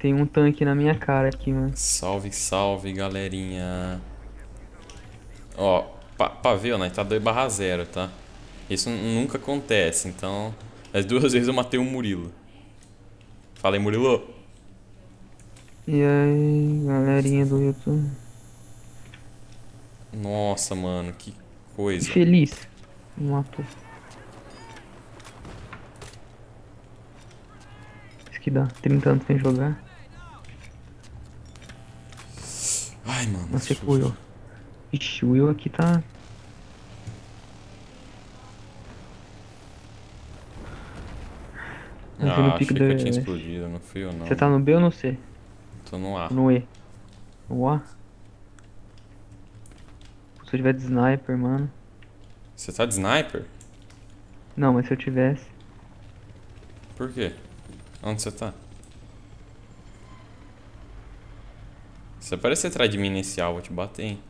Tem um tanque na minha cara aqui, mano. Salve, salve, galerinha. Ó, pra, pra ver, ó, nós tá 2 barra 0, tá? Isso nunca acontece, então... As duas vezes eu matei o Murilo. Fala aí, Murilo. E aí, galerinha do YouTube. Nossa, mano, que coisa. Feliz. Matou. Isso que dá 30 anos sem jogar. Ai, mano. Que que o Will. Ixi, o Will aqui tá. Mas eu Ah, no achei pico que eu tinha explodido, não fui eu não. Você tá no B ou no C? Tô no A. No E. No A? Se eu tiver de sniper, mano. Você tá de sniper? Não, mas se eu tivesse. Por quê? Onde você tá? Se aparecer atrás de mim nesse A, eu vou te bater, hein?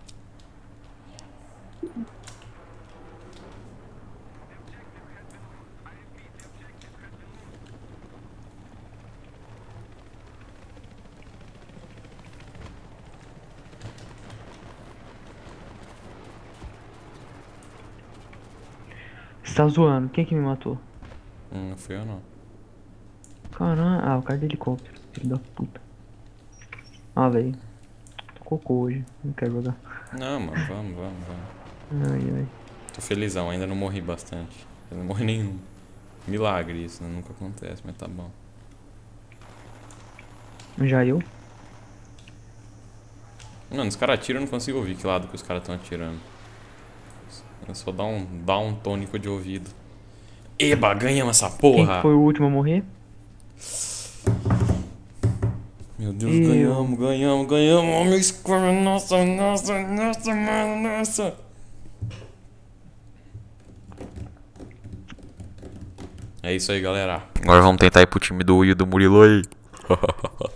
Você tá zoando? Quem que me matou? Hum, não fui eu não. Caramba. Ah, o cara do helicóptero. Filho da puta. Ah, velho. Cocô hoje. Não quero jogar. Não, mano, vamos, vamos, vamos. Ai, ai. Tô felizão, ainda não morri bastante. Eu não morri nenhum. Milagre isso, né? Nunca acontece, mas tá bom. Já eu? Mano, os caras atiram, eu não consigo ouvir que lado que os caras estão atirando. Eu só dá um, dá um tônico de ouvido. Eba, ganhamos essa Quem porra! que foi o último a morrer? Meu Deus, Eu. ganhamos, ganhamos, ganhamos. Ó, meu score, nossa, nossa, nossa, mano, nossa. É isso aí, galera. Agora vamos tentar ir pro time do Will e do Murilo aí.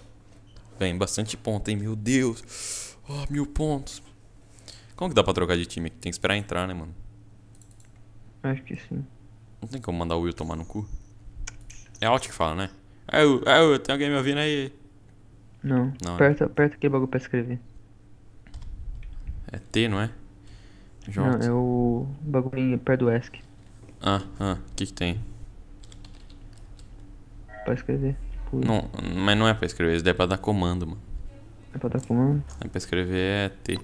Vem, bastante ponto, hein? Meu Deus. Ó, mil pontos. Como que dá pra trocar de time? Tem que esperar entrar, né, mano? Acho que sim. Não tem como mandar o Will tomar no cu. É Alt que fala, né? É o, é o, tem alguém me ouvindo aí? Não. Não, né? aperta, aperta aquele bagulho pra escrever. É T, não é? J. Não, é o bagulho perto do ESC. Ah, ah, o que que tem? Pra escrever. Não, mas não é pra escrever, isso daí é pra dar comando, mano. É pra dar comando? É pra escrever é T.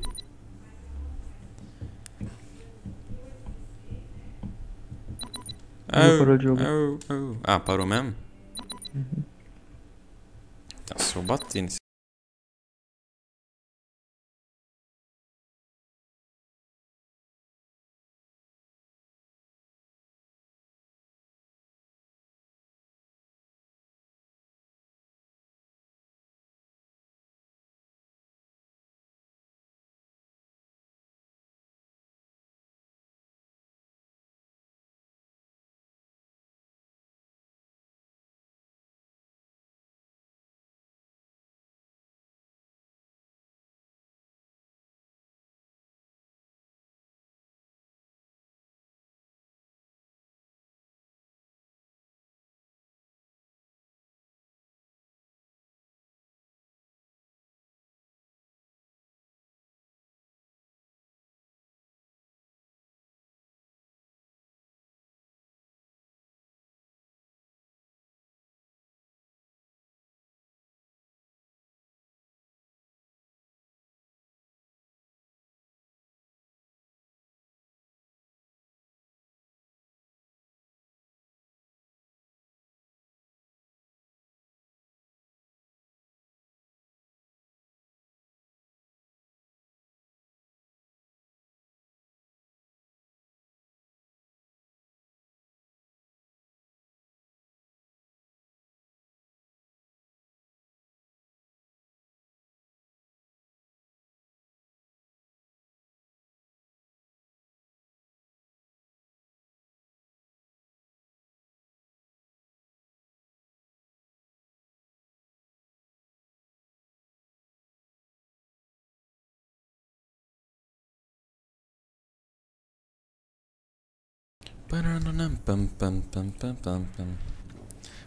Ele parou de au, au. Ah, parou mesmo? Tá, se eu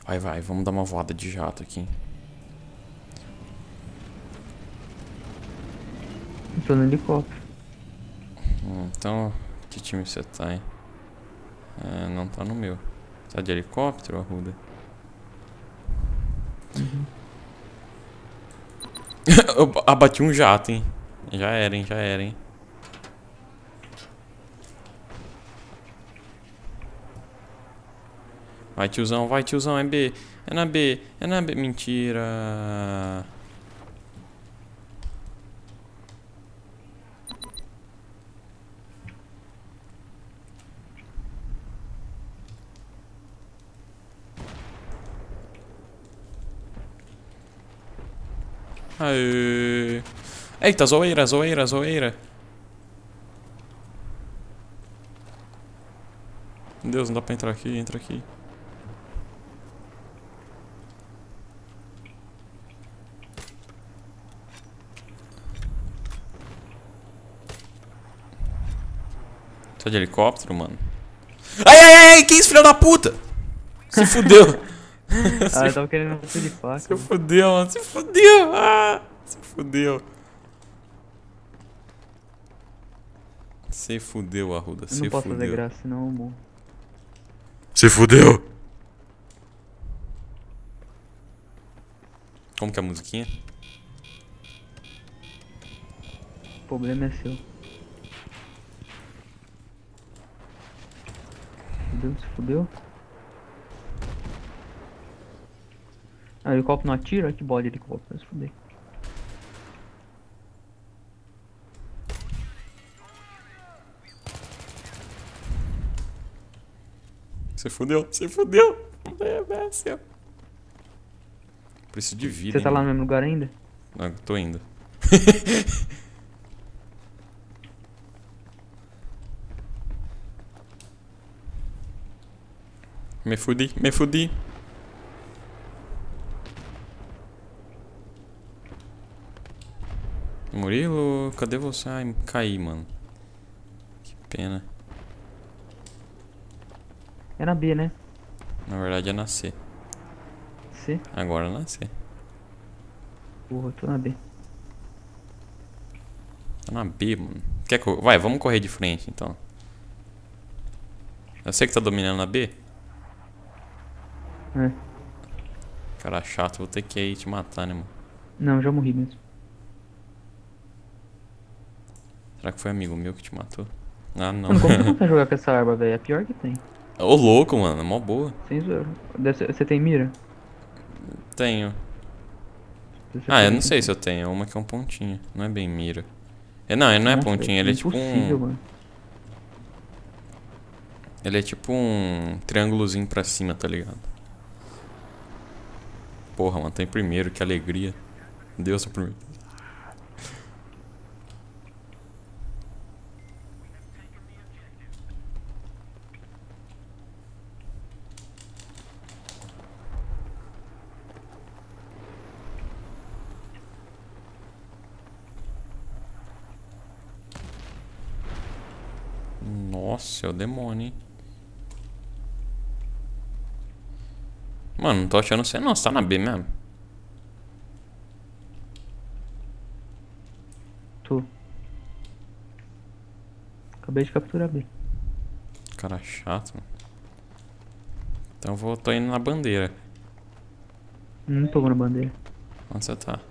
Vai, vai, vamos dar uma voada de jato aqui. Eu tô no helicóptero. Hum, então, que time você tá, hein? É, não tá no meu. Tá de helicóptero, Arruda? Uhum. Eu ah, abati um jato, hein? Já era, hein? Já era, hein? Vai, tiozão, vai, tiozão, é B. É na B, é na B. Mentira. Aê. Eita, zoeira, zoeira, zoeira. Meu Deus, não dá pra entrar aqui, entra aqui. Tá de helicóptero, mano? Ai, ai, ai, ai, que isso, filho da puta? Se fudeu. Ah, eu tava querendo você de faca. Se fudeu, mano. Se fudeu. Ah, se fudeu. Se fudeu, Arruda. Eu Se não posso fazer fudeu. graça, senão eu morro. Se fudeu. Como que é a musiquinha? O problema é seu. Fudeu, se fudeu. Ah, o helicóptero não atira? Que bola de helicóptero, se fudeu. Se fudeu, se fudeu. É, seu. Preciso de vida. Você tá hein, lá no mesmo lugar ainda? Não, tô indo. me fudi, me fudi. Murilo, cadê você? Ai, caí, mano. Que pena. É na B, né? Na verdade é nascer. C? Agora é nascer. Porra, eu tô na B. Tá na B, mano. Quer que eu... Vai, vamos correr de frente, então. Eu sei que tá dominando na B. É. Cara chato, vou ter que ir te matar, né, mano? Não, já morri mesmo. Será que foi amigo meu que te matou? Ah, não. Mano, como você consegue jogar com essa arma, velho? É a pior que tem. Ô, louco, mano. É mó boa. Sem zoeira. Você tem mira? Tenho. Você Ah, eu não sei se eu tenho. É uma que é um pontinho. Não é bem mira. É, não, ele não é Nossa, pontinho. Ele é tipo impossível, um... mano. Ele é tipo um triângulozinho pra cima, tá ligado? Porra, mano. Tem primeiro. Que alegria. Deus, o primeiro. Nossa, é o demônio, hein? Mano, não tô achando você não, você tá na B mesmo. Tô. Acabei de capturar B. Cara chato, mano. Então eu vou, tô indo na bandeira. Não tô na bandeira. Onde você tá?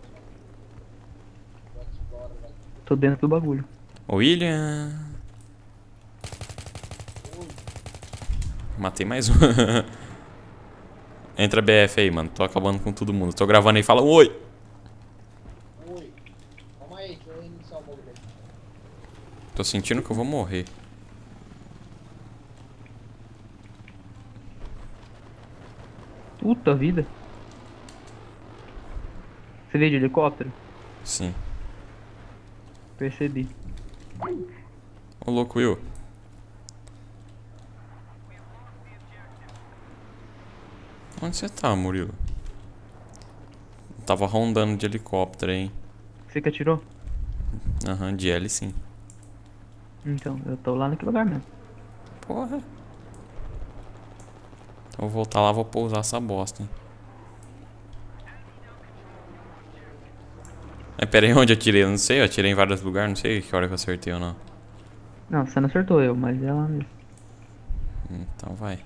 Tô dentro do bagulho. Ô, William! Matei mais um. Entra BF aí, mano. Tô acabando com todo mundo. Tô gravando aí, fala um oi! Oi. Calma aí, deixa eu iniciar o bagulho. Tô sentindo que eu vou morrer. Puta vida. Você veio de helicóptero? Sim. Percebi. Ô, louco, Will. Onde você tá, Murilo? Tava rondando de helicóptero, hein? Você que atirou? Aham, de L sim. Então, eu tô lá naquele lugar mesmo. Porra. Então eu vou voltar lá, vou pousar essa bosta, hein? Mas pera aí, onde eu tirei? Eu não sei, eu tirei em vários lugares, não sei que hora que eu acertei ou não. Não, você não acertou eu, mas é lá mesmo. Então vai.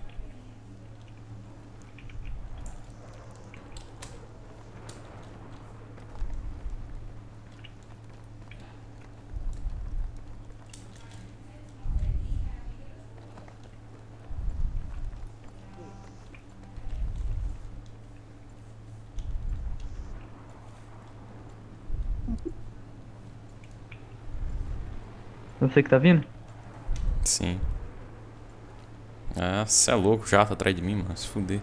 Você que tá vindo? Sim. Ah, cê é louco, jato atrás de mim, mano. Se fuder.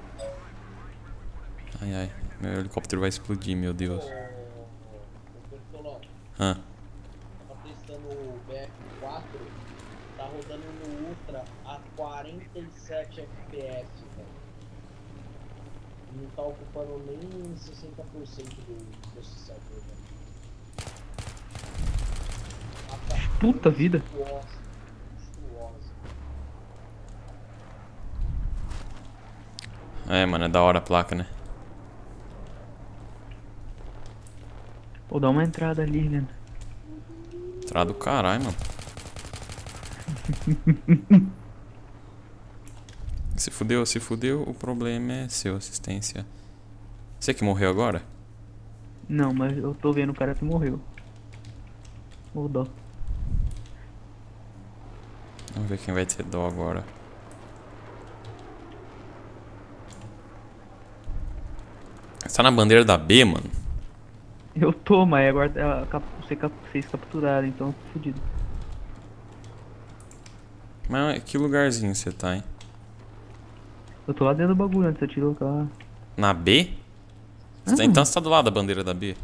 Ai, ai. Meu helicóptero vai explodir, meu Deus. Ah, tava testando o BF4, tá rodando no Ultra a 47 FPS, velho. Não tá ocupando nem 60% do processador, velho. Ah, tá Puta vida. é, mano, é da hora a placa, né? Pô, dá uma entrada ali, né? Entrada do caralho, mano. se fudeu, se fudeu, o problema é seu, assistência. Você que morreu agora? Não, mas eu tô vendo o cara que morreu. Ô dó. Vamos ver quem vai ter dó agora. Você tá na bandeira da B, mano? Eu tô, mas agora é, você vocês capturaram, então eu tô fudido. Mas que lugarzinho você tá, hein? Eu tô lá dentro do bagulho antes, você tirou aquela. Na B? Você tá- então você tá do lado da bandeira da B?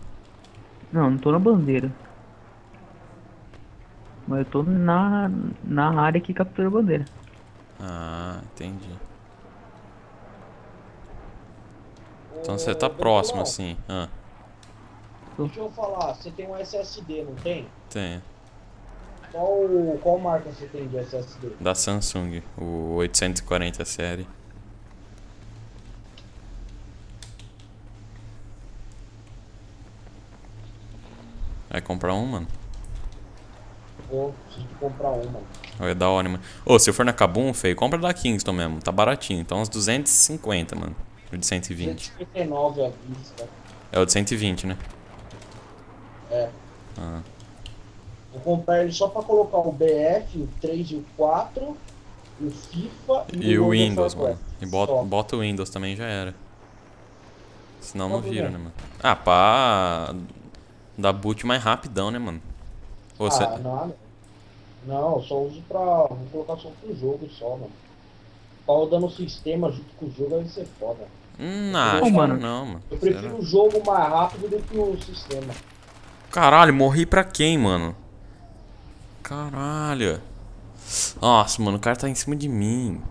Não, não tô na bandeira. Mas eu tô na, na área que captura a bandeira. Ah, entendi. Então você tá próximo, assim. Ah, Deixa eu falar, você tem um SSD, não tem? tem. Qual, qual marca você tem de SSD? Da Samsung, o 840 série. Vai comprar um, mano? Vou preciso comprar uma. É da hora, mano. Ô, se eu for na Kabum, feio, compra da Kingston mesmo. Tá baratinho. Então uns 250, mano. O de 120. 159 à vista. É o de 120, né? É. Ah. Vou comprar ele só pra colocar o BF, o 3 e o 4, o FIFA e, E o Windows, mano. E bota, Só. bota o Windows também já era. Senão não Como vira, é? né, mano? Ah, pá. Dá boot mais rapidão, né, mano? Ah, nada. Não, eu só uso pra. Vou colocar só pro jogo só, mano. Tá rodando o sistema junto com o jogo, aí você foda. Hum, não, acho mano. não, mano. Eu Será? prefiro o jogo mais rápido do que o sistema. Caralho, morri pra quem, mano? Caralho. Nossa, mano, o cara tá em cima de mim.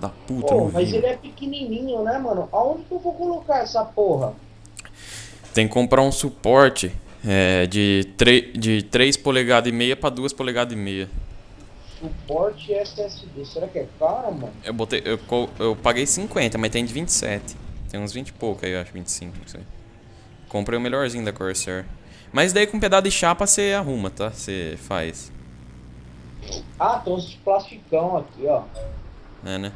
Da puta, Pô, não mas vi. ele é pequenininho, né, mano? Aonde que eu vou colocar essa porra? Tem que comprar um suporte é, de, 3, de 3 polegadas e meia pra 2 polegadas e meia. Suporte SSD. Será que é caro, mano? Eu botei. Eu, eu paguei 50, mas tem de 27. Tem uns 20 e pouco aí, eu acho, 25, não sei. Comprei o melhorzinho da Corsair. Mas daí com um pedaço de chapa você arruma, tá? Você faz. Ah, tem uns plasticão aqui, ó. É, né?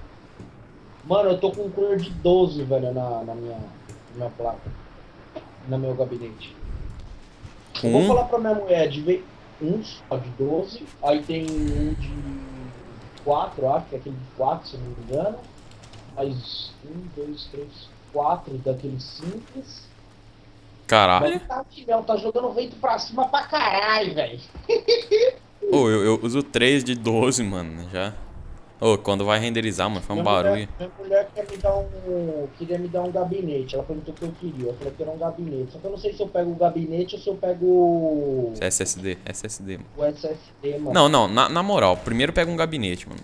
Mano, eu tô com cor de 12, velho, na, na minha, na minha placa. No meu gabinete. Com Eu vou falar pra minha mulher de ver um só de 12, aí tem um de 4, acho que é aquele de 4, se não me engano. Mais um, dois, três, quatro daquele simples. Caralho. Tá, tá jogando vento pra cima pra caralho, velho. Ô, eu, eu uso 3 de 12, mano, já. Ô, quando vai renderizar, mano, faz um Minha mulher- barulho. Minha mulher quer me dar um, queria me dar um gabinete. Ela perguntou o que eu queria. Eu falei que era um gabinete. Só que eu não sei se eu pego o gabinete ou se eu pego SSD, SSD, mano. o SSD, mano. Não, não, na, na moral, primeiro pega um gabinete, mano.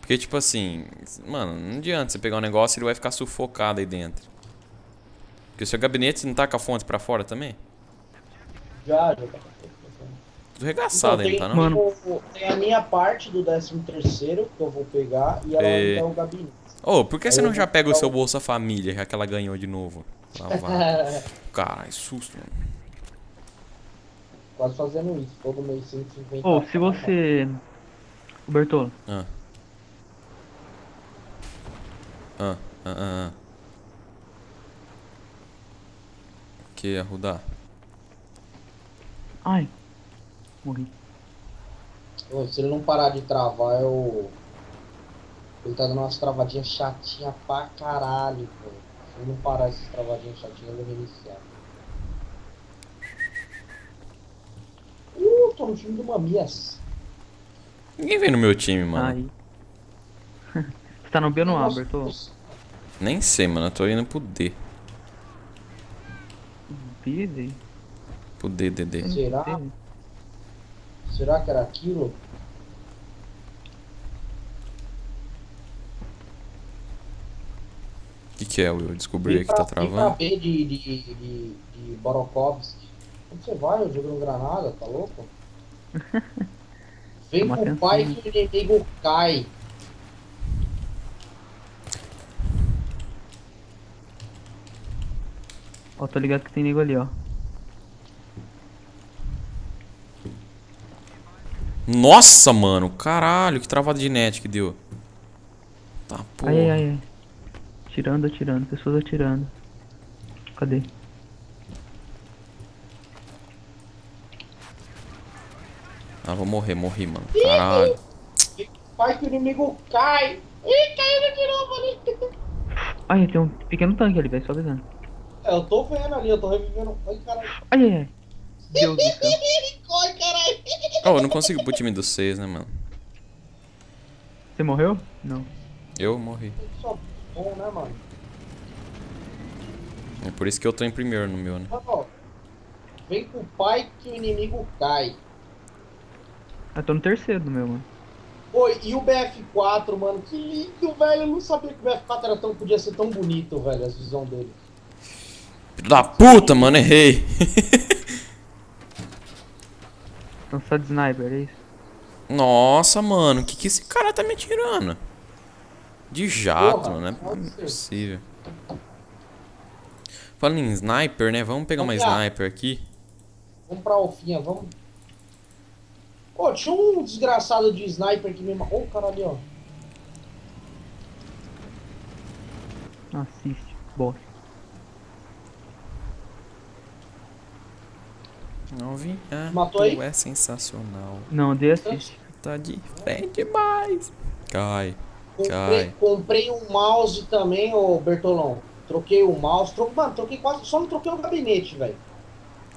Porque, tipo assim, mano, não adianta você pegar um negócio e ele vai ficar sufocado aí dentro. Porque o seu gabinete você não tá com a fonte pra fora também? Já, já tá. Regaçado Então, não tá não? Mano. o- tem a minha parte do 13 terceiro que eu vou pegar e ela É. me dá o gabinete. Ô, por que você Aí eu não já vou pega o pegar seu o- Bolsa Família, já que ela ganhou de novo? Caralho, susto, mano. Quase fazendo isso, todo mês 150. Ô, se você. Ô, Bertolo, Ah. Ah, ah, ah, ah. Que, Arrudar? Ai. Morri. Ô, Se ele não parar de travar, eu. Ele tá dando umas travadinhas chatinhas pra caralho, pô. Se ele não parar essas travadinhas chatinhas, eu vou reiniciar. Uh, tô no time do Mamias. Ninguém vem no meu time, mano. Aí. Você tá no B ou no A, nossa. Nem sei, mano. Eu tô indo pro D. B, D. Pro D, D, D. Será? D. Será que era aquilo? O que, que é, Will? Eu descobri que tá travando. B de, de, de, de Borokovski. Onde você vai? Eu jogando granada, tá louco? Vem com o pai que o inimigo cai. Ó, tô ligado que tem nego ali, ó. Nossa, mano. Caralho, que travada de net que deu. Tá, porra. Ai, ai, ai. Atirando, atirando. Pessoas atirando. Cadê? Ah, vou morrer, morri, mano. Caralho. Pai que o inimigo cai. Ih, caiu de novo ali. Ai, tem um pequeno tanque ali, velho. Só avisando. É, eu tô vendo ali, eu tô revivendo. Ai, caralho. Ai, ai, ai. Deus do céu. Oh, eu não consigo pro time dos seis, né, mano? Você morreu? Não. Eu morri. Só bom, né, mano? É por isso que eu tô em primeiro no meu, né? Vem com o pai que o inimigo cai. Eu tô no terceiro do meu, mano. Oi, e o BF4, mano? Que lindo, velho. Eu não sabia que o BF4 era tão, podia ser tão bonito, velho, as visões dele. Filho da puta, mano, errei. Então só de sniper, é isso? Nossa, mano, que que esse cara tá me tirando? De jato, Porra, mano, não é possível. Falando em sniper, né? Vamos pegar uma Vamos lá. sniper aqui. Vamos pra Alfinha, vamos. Pô, tinha um desgraçado de sniper que me. ma- Ô, o cara ali, ó. Assiste. Bosta. Novinha, Matou aí? é sensacional. Não, dê assiste. Tá de fé demais. Cai. Comprei, Cai. comprei um mouse também, ô Bertolão. Troquei o mouse. Tro... Mano, troquei quase. Só não troquei o gabinete, velho.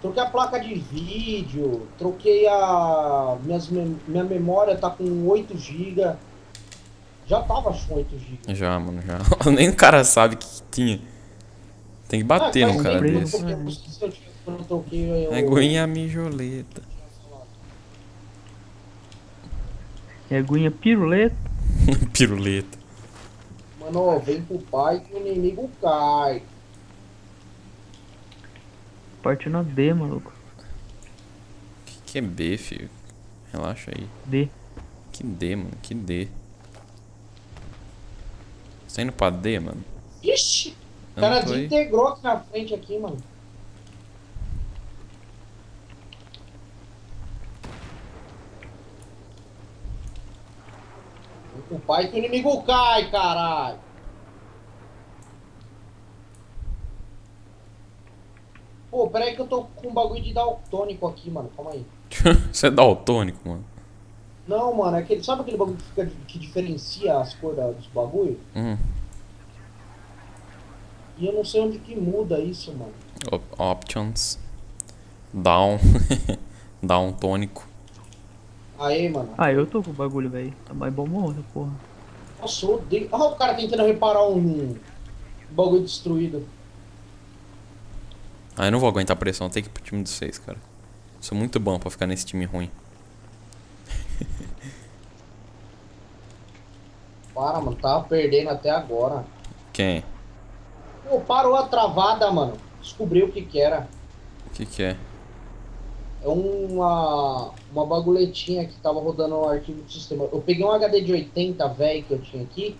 Troquei a placa de vídeo. Troquei a. Minhas mem- Minha memória tá com 8 GB. Já tava com 8 GB. Já, mano, já. Nem o cara sabe o que, que tinha. Tem que bater Ah, faz cara desse. Aguinha mijoleta. Eguinha piruleta. Piruleta. Mano, ó, vem pro pai que o inimigo cai. Parte na D, maluco. Que, que é B, filho? Relaxa aí. D. Que D, mano, que D. Você tá indo pra D, mano? Ixi! O cara desintegrou aqui na frente aqui, mano. O pai que o inimigo cai, caralho. Pô, pera aí que eu tô com um bagulho de daltônico aqui, mano. Calma aí. Você é daltônico, mano. Não, mano, é aquele, sabe aquele bagulho que, fica, que diferencia as cores dos bagulho? Hum. E eu não sei onde que muda isso, mano. Op- options. Down. Down tônico. Aí, mano. Ah, eu tô com o bagulho, velho. Tá mais bom morrer, porra. Nossa, eu odeio. Olha o cara tentando reparar um bagulho destruído. Ah, eu não vou aguentar a pressão, tem que ir pro time dos seis, cara. Sou muito bom pra ficar nesse time ruim. Para, mano, tava perdendo até agora. Quem? Pô, parou a travada, mano. Descobriu o que que era. O que que é? É uma, uma bagulhetinha que tava rodando no arquivo do sistema. Eu peguei um HD de 80, velho, que eu tinha aqui.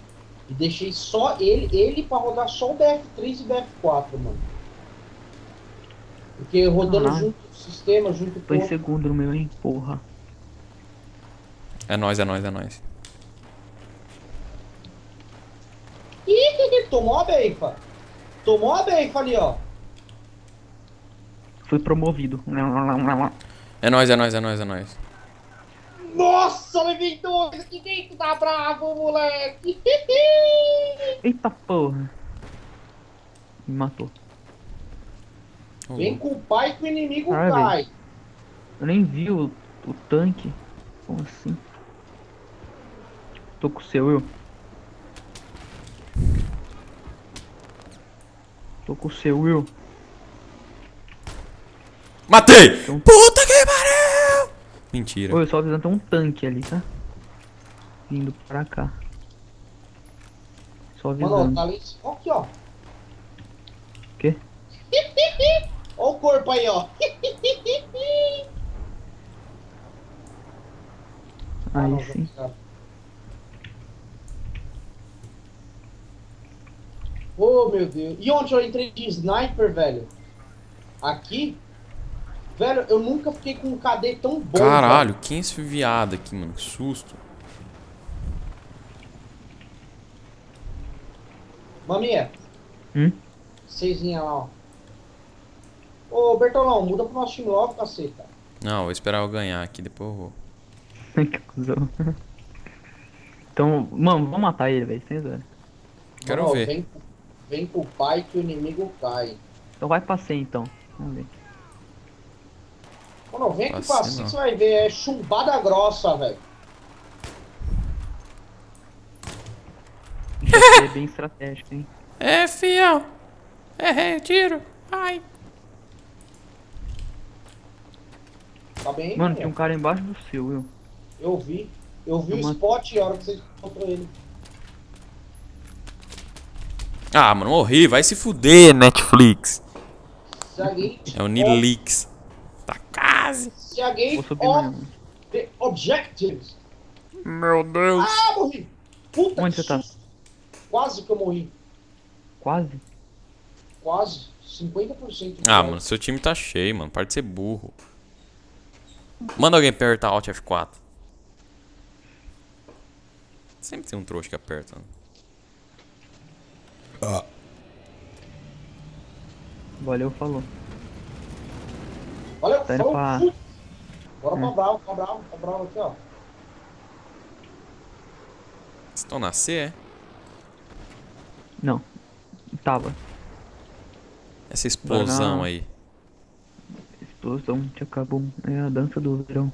E deixei só ele, ele pra rodar só o BF3 e o BF4, mano. Porque rodando Caralho. junto o sistema, junto com. em segundo no meu, hein? Porra. É nóis, é nóis, é nóis. Ih, tomou a beifa. Tomou a beifa ali, ó. Fui promovido. É nóis, é nóis, é nóis, é nóis. Nossa, levei dois aqui dentro, tá bravo, moleque. Eita porra. Me matou. Vem com o pai que o inimigo Caralho, cai. Eu nem vi o, o tanque. Como assim? Tô com o seu, eu. Tô com o seu, Will. Matei! Então- Puta que pariu! Mentira. Oi, eu só avisando tem um tanque ali, tá? Vindo pra cá. Só Mano, ó, avisando. tá ali. Ó aqui, ó. Quê? Ó o corpo aí, ó. Aí sim. Oh, meu Deus. E onde eu entrei de sniper, velho? Aqui? Velho, eu nunca fiquei com um KD tão bom. Caralho, quem é esse viado aqui, mano? Que susto. velho. Maminha. Hum? Seisinha lá, ó. Ô, Bertolão, muda pro nosso time logo, caceta. Não, vou esperar eu ganhar aqui, depois eu vou. que cuzão. Então, mano, vamos matar ele, velho. Sem zoeira. Quero ver. Vem, vem com o pai que o inimigo cai. Então vai pra 100 então. Vamos ver. Mano, vem aqui pra cima você vai ver. É chumbada grossa, velho. É bem estratégico, hein? É, fiel. Errei o tiro. Ai. Tá bem? Mano, tem um cara embaixo do seu, Will. Eu vi. Eu vi Uma- o spot a hora que você encontrou ele. Ah, mano, morri. Vai se fuder, Netflix. É o Nilix. Quase. Se a gate Vou subir of mesmo. the objectives. Meu Deus. Ah, morri! Puta Onde que você tá? Quase que eu morri. Quase. Quase. 50%. Ah, mano, seu time tá cheio, mano. Para de ser burro. Manda alguém apertar Alt F4. Sempre tem um trouxa que aperta. né? Valeu, falou. Valeu, Tá falou. pra-. Bora pra Hum. Bravo, pra Bravo, pra Bravo aqui, ó. Vocês estão na C, é? Não. Tava. Essa explosão aí. Explosão, te acabou. É a dança do verão.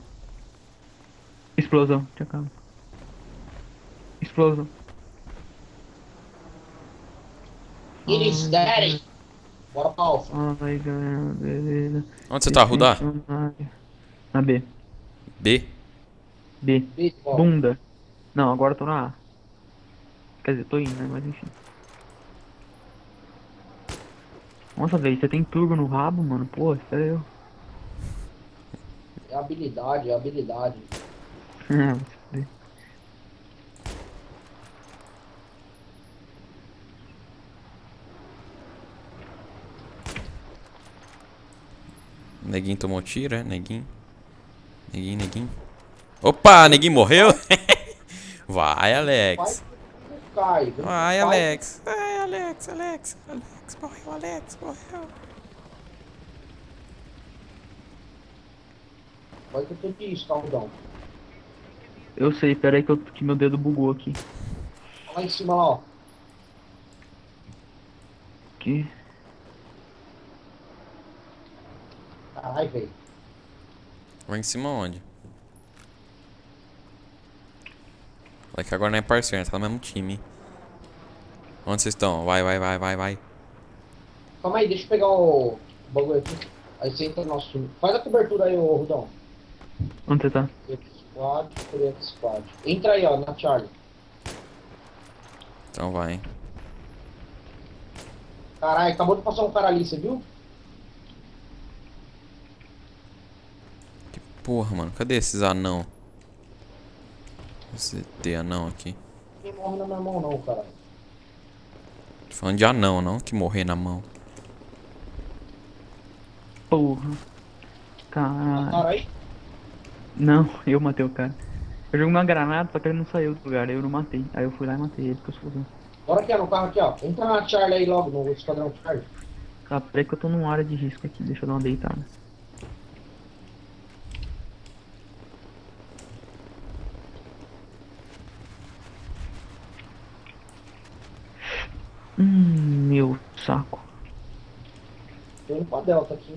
Explosão, te acabou. Explosão. Is daddy. Bora pra Alpha. Ai, galera, beleza. Onde você tá, Rudá? Na B. B? B. Ó. Bunda. Não, agora eu tô na A. Quer dizer, tô indo, né? Mas enfim. Nossa, velho, você tem turbo no rabo, mano? Pô, espera eu. É habilidade, é habilidade. Ah, vai se fuder. Neguinho tomou tiro, é? Neguinho. Neguinho, neguinho. Opa, neguinho morreu? Vai, Alex. Vai. Alex. Vai, Alex, Alex. Alex, morreu, Alex, morreu. Vai que eu tenho que ir, escaldão. Eu sei, pera aí que, eu, que meu dedo bugou aqui. Lá em cima, lá, ó. Que? Velho. Vai em cima onde? Vai que agora não é parceiro, tá no mesmo time. Onde vocês estão? Vai, vai, vai, vai, vai. Calma aí, deixa eu pegar o bagulho aqui. Aí você entra no nosso time. Faz a cobertura aí, ô Rudão. Onde você tá? Squad, Coreia Squad. Entra aí, ó, na Charlie. Então vai. Caralho, acabou de passar um cara ali, você viu? Porra, mano, cadê esses anão? Esse T anão aqui. Ninguém morre na minha mão, não, caralho. Tô falando de anão, não que morrer na mão. Porra. Caralho. Cara aí. Não, eu matei o cara. Eu joguei uma granada, só que ele não saiu do lugar, aí eu não matei. Aí eu fui lá e matei ele, porque eu sou fodão. Bora aqui, ó, no carro aqui, ó. Entra na Charlie aí logo, no esquadrão Charlie. Tá, peraí que eu tô numa área de risco aqui, deixa eu dar uma deitada. Hum, meu saco. Tô indo pra Delta aqui.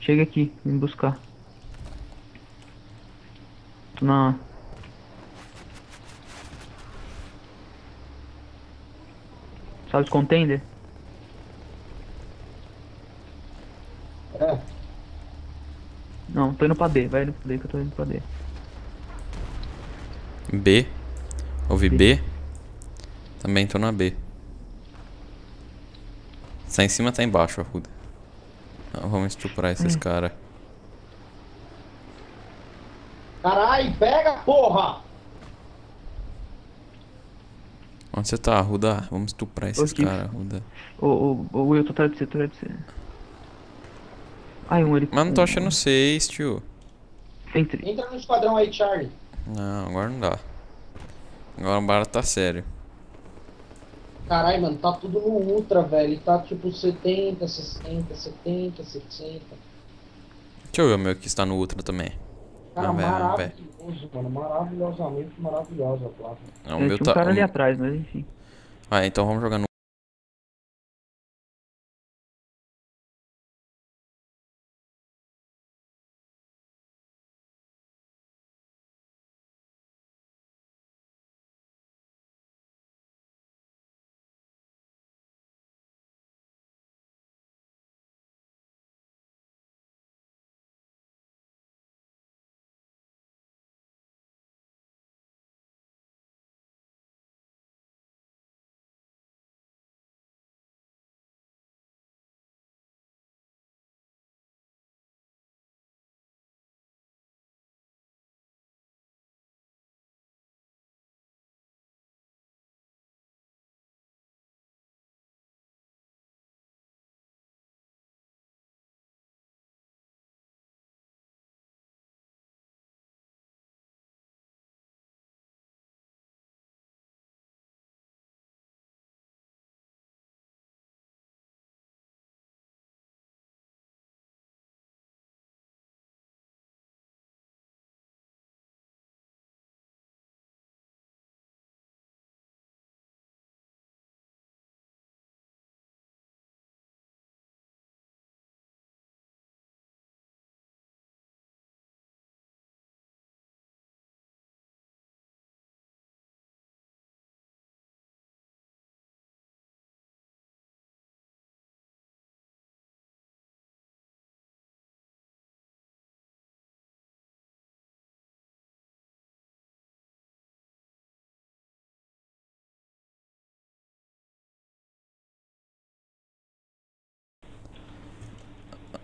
Chega aqui, me buscar. Tô na. Sabe os contender? É. Não, tô indo pra D, vai indo pra D que eu tô indo pra D. B. Ouvi B. B. Também tô na B. Tá em cima, tá embaixo, Arruda. Não, vamos estuprar esses Hum. caras. Carai, pega, porra! Onde você tá, Arruda? Vamos estuprar esses caras, Arruda. Ô, ô, ô, Will, tô atrás de você, tô atrás de você. Ai, um ele. Mas não tô achando seis, tio. Entre. Entra no esquadrão aí, Charlie. Não, agora não dá. Agora o barato tá sério. Caralho, mano, tá tudo no Ultra, velho. Tá tipo 70, 60, 70, 60. Deixa eu ver o meu que está no Ultra também. Cara, Não, velho, maravilhoso, mano. Maravilhosamente maravilhosa a placa. Não, o É, meu tinha um tá. cara ali atrás, mas enfim. Ah, então vamos jogar no.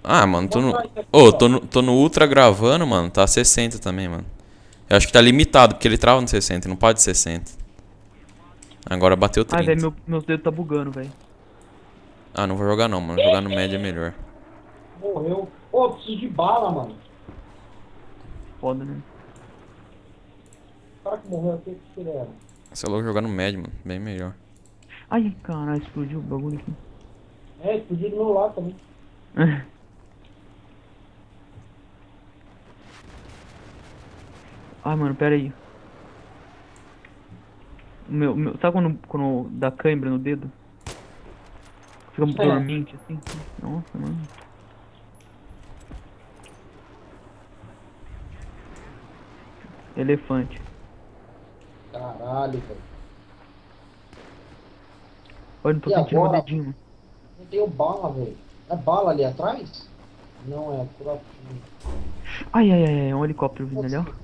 Ah, mano, tô no. Ô, tô no, tô no Ultra gravando, mano. Tá 60 também, mano. Eu acho que tá limitado, porque ele trava no 60, não pode 60. Agora bateu 30. Ai, velho, meu, meus dedos tá bugando, velho. Ah, não vou jogar não, mano. Jogar no médio é melhor. Morreu. Pô, preciso de bala, mano. Foda, né? O cara que morreu aqui, o que ele era? Você é louco jogar no médio, mano. Bem melhor. Ai, caralho, explodiu o bagulho aqui. É, explodiu do meu lado também. Ai, mano, pera aí. O Meu, meu, sabe quando, quando dá cãibra no dedo? Fica É. dormente assim? Nossa, mano. Elefante. Caralho, velho. Olha, não tô E sentindo meu agora? dedinho. Não tenho bala, velho. É bala ali atrás? Não, é por aqui. Ai, ai, ai, ai, é um helicóptero vindo ali, ó.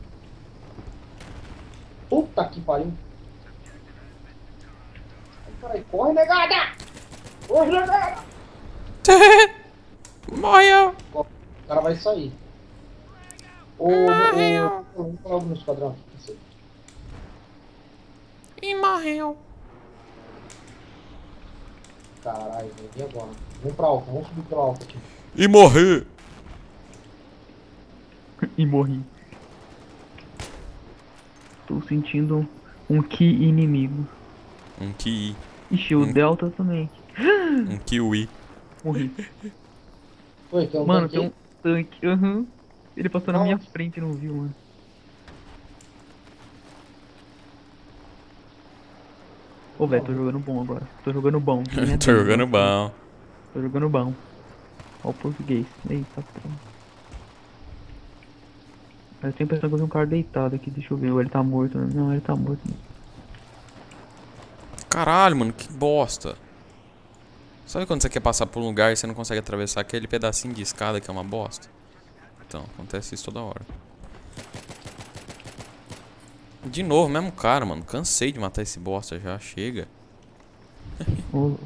Puta que pariu. Ai, Caralho, corre, negada! Corre, negada! Morreu! O cara vai sair. Ô, ô, vamos falar no esquadrão aqui. não sei. E morreu. Caralho. E agora? Vamos pra alta, vamos subir pra alta aqui. E morrer! E morri. Tô sentindo um ki inimigo. Um ki. Ixi, o Hum. Delta também. Um kiwi. Morri. Oi, tem um Mano, tanque tem um tanque. Aham. Ele passou na Nossa. minha frente e não viu, mano. Ô, velho, tô jogando bom agora. Tô jogando bom. Tô jogando bom. Tô jogando bom. Ó o português. Eita, porra. Eu tenho a impressão que eu vi um cara deitado aqui. Deixa eu ver. Ou ele tá morto. né? Não, ele tá morto. Caralho, mano, que bosta. Sabe quando você quer passar por um lugar e você não consegue atravessar aquele pedacinho de escada que é uma bosta? Então, acontece isso toda hora. De novo, mesmo cara, mano. Cansei de matar esse bosta já. Chega.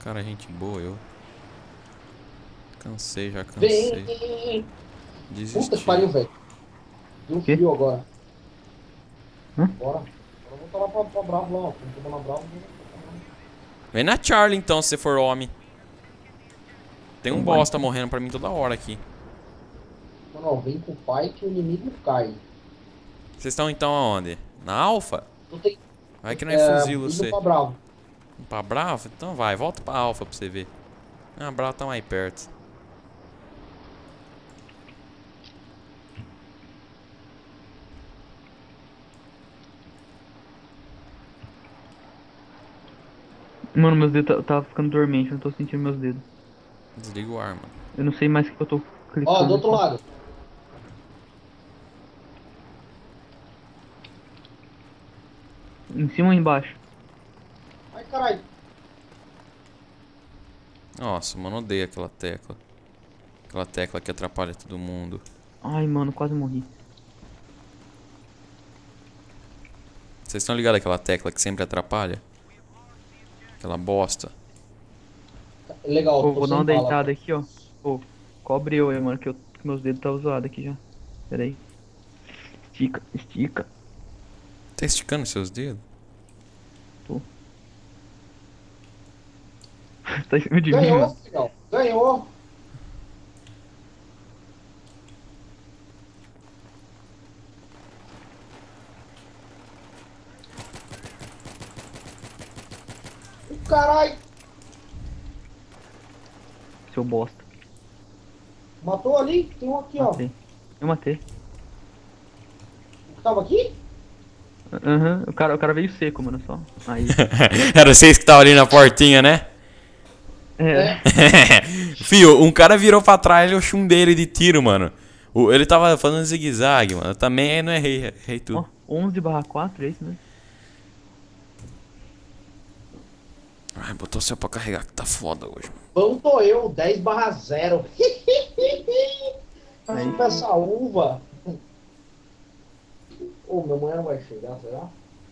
Cara, gente boa, eu. Cansei, já cansei. Vem! Desisti. Puta que pariu, velho. Deu Quê? frio agora. Hã? Bora. Agora eu vou lá pra, pra Bravo lá, ó. Na Bravo. Vem na Charlie então, se você for homem. Tem um vai. bosta morrendo pra mim toda hora aqui. Não, não, vem com o pai que o inimigo cai. Vocês estão então aonde? Na Alpha? Tu tem Vai que não é fuzil indo você. pra Bravo. Pra Bravo? Então vai, volta pra Alpha pra você ver. Ah, Bravo tá mais perto. Mano, meus dedos tá, tá ficando dormente. Eu não tô sentindo meus dedos. Desliga o ar, mano. Eu não sei mais o que eu tô clicando. Ó, do outro lado. Em cima ou embaixo? Ai, caralho. Nossa, mano, odeio aquela tecla. Aquela tecla que atrapalha todo mundo. Ai, mano, quase morri. Vocês estão ligados àquela tecla que sempre atrapalha? Aquela bosta. Legal, Ô, tô vou dar uma deitada aqui, ó. Ô, cobre eu aí, mano, que, eu, que meus dedos tá zoados aqui já. Pera aí. Estica, estica. Tá esticando seus dedos? tá em cima de mim, Ganhou, mano. filhão. Ganhou. Caralho. Seu bosta. Matou ali? Tem um aqui, ó. Matei. Eu matei. O que tava aqui? Aham, o, cara, o cara veio seco, mano, só. Aí. Era vocês que estavam ali na portinha, né? É. Fio, um cara virou pra trás e eu chumei ele de tiro, mano. O- ele tava fazendo zigue-zague, mano. Eu também não errei, errei Ó, tudo. 11 barra 4, é isso, né? Ai, botou o céu pra carregar, que tá foda hoje. Bom tô eu, 10 barra 0. Mas Aí. com essa uva. Ô, meu mãe não vai chegar, será?